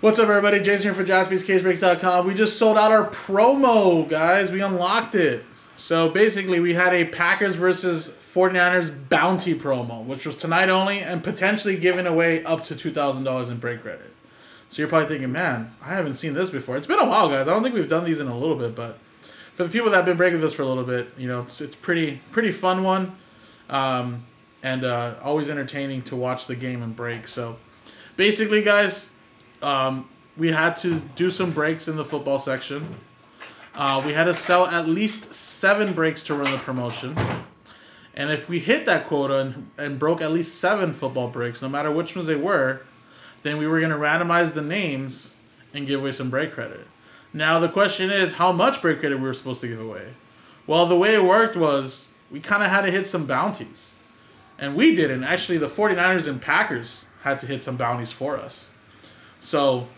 What's up, everybody? Jason here for JaspysCaseBreaks.com. We just sold out our promo, guys. We unlocked it. So basically, we had a Packers versus 49ers bounty promo, which was tonight only and potentially giving away up to $2,000 in break credit. So you're probably thinking, man, I haven't seen this before. It's been a while, guys. I don't think we've done these in a little bit, but for the people that have been breaking this for a little bit, you know, it's, it's pretty pretty fun one, um, and uh, always entertaining to watch the game and break. So basically, guys, um, we had to do some breaks in the football section. Uh, we had to sell at least seven breaks to run the promotion. And if we hit that quota and, and broke at least seven football breaks, no matter which ones they were, then we were going to randomize the names and give away some break credit. Now, the question is how much break credit we were supposed to give away? Well, the way it worked was we kind of had to hit some bounties. And we didn't. Actually, the 49ers and Packers had to hit some bounties for us. So,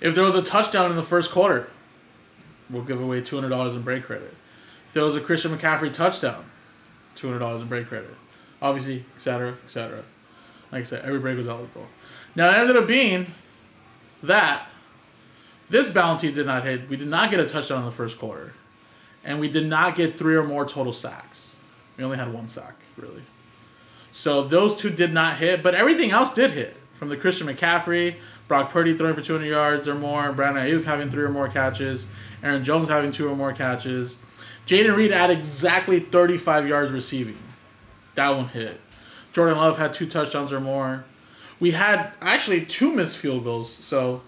if there was a touchdown in the first quarter, we'll give away two hundred dollars in break credit. If there was a Christian McCaffrey touchdown, two hundred dollars in break credit. Obviously, etc., etc. Like I said, every break was eligible. Now it ended up being that this bounty did not hit. We did not get a touchdown in the first quarter, and we did not get three or more total sacks. We only had one sack, really. So those two did not hit, but everything else did hit from the Christian McCaffrey, Brock Purdy throwing for 200 yards or more, Brandon Aiyuk having three or more catches, Aaron Jones having two or more catches. Jayden Reed had exactly 35 yards receiving. That one hit. Jordan Love had two touchdowns or more. We had actually two missed field goals. So,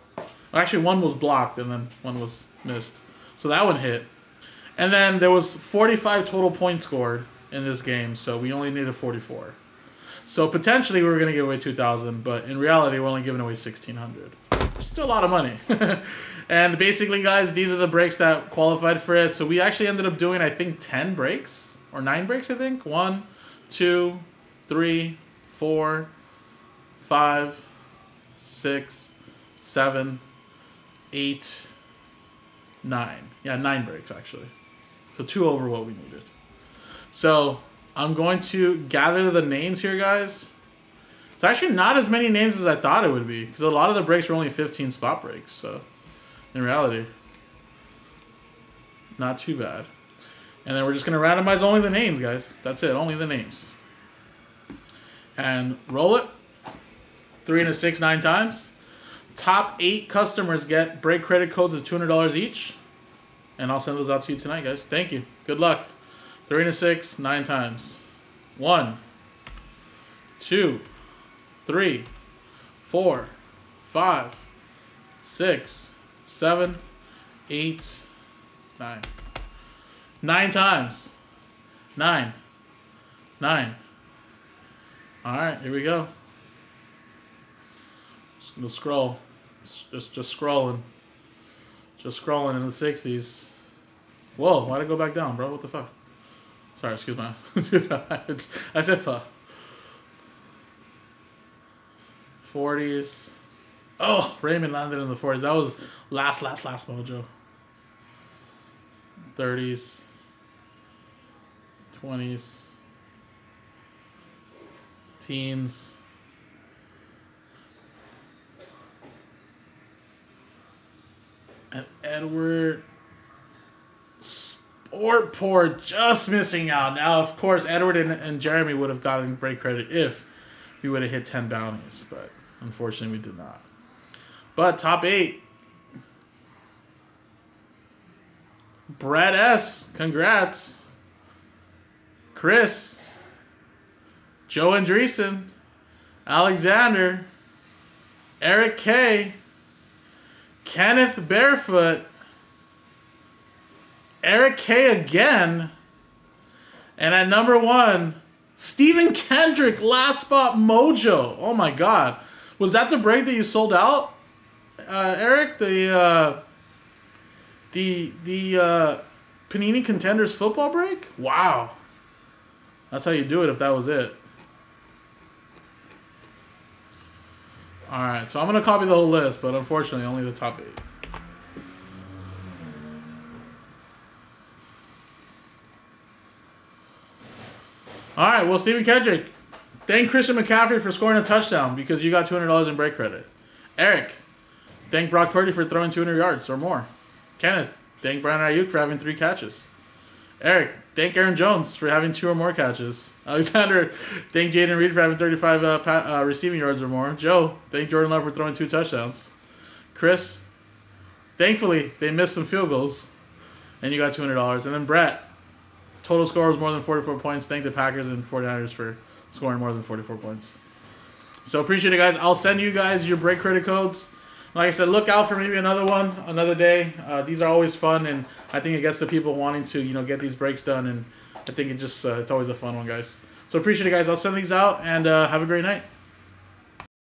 actually, one was blocked and then one was missed. So that one hit. And then there was 45 total points scored in this game. So we only needed 44. So potentially we were going to give away 2000 but in reality we're only giving away 1600 Still a lot of money. and basically, guys, these are the breaks that qualified for it. So we actually ended up doing, I think, 10 breaks or nine breaks, I think. One, two, three, four, five, six, seven, eight, nine. Yeah, nine breaks, actually. So two over what we needed. So I'm going to gather the names here, guys. It's actually not as many names as I thought it would be, because a lot of the breaks were only 15 spot breaks, so in reality, not too bad. And then we're just going to randomize only the names, guys. That's it, only the names. And roll it. Three and a six, nine times. Top eight customers get break credit codes of $200 each. And I'll send those out to you tonight, guys. Thank you. Good luck. Three and a six, nine times. One, two, three, four, five, six, seven, eight, nine. Nine times. Nine. Nine. All right, here we go. Just gonna scroll. Just just scrolling. Just scrolling in the 60s. Whoa, why'd I go back down, bro? What the fuck? Sorry, excuse me. I said pho. 40s. Oh, Raymond landed in the 40s. That was last, last, last mojo. 30s. 20s. Teens. And Edward or poor just missing out. Now, of course, Edward and, and Jeremy would have gotten break credit if we would have hit 10 bounties, but unfortunately we did not. But top eight. Brad S. Congrats. Chris. Joe Andreessen. Alexander. Eric K. Kenneth Barefoot. Eric K again. And at number one, Stephen Kendrick, last spot mojo. Oh my god. Was that the break that you sold out? Uh, Eric, the uh, the the uh, Panini Contenders football break? Wow. That's how you do it if that was it. Alright, so I'm going to copy the whole list, but unfortunately only the top eight. All right, well, Stephen Kendrick, thank Christian McCaffrey for scoring a touchdown because you got $200 in break credit. Eric, Thank Brock Purdy for throwing 200 yards or more. Kenneth, thank Brandon Aiyuk for having three catches. Eric, thank Aaron Jones for having two or more catches. Alexander, thank Jayden Reed for having 35 uh, uh, receiving yards or more. Joe, thank Jordan Love for throwing two touchdowns. Chris, thankfully, they missed some field goals, and you got $200. And then Brett, total score was more than 44 points. Thank the Packers and 49ers for scoring more than 44 points. So appreciate it, guys. I'll send you guys your break credit codes. Like I said, look out for maybe another one, another day. Uh, these are always fun, and I think it gets the people wanting to, you know, get these breaks done. And I think it just uh, it's always a fun one, guys. So appreciate it, guys. I'll send these out, and uh, have a great night.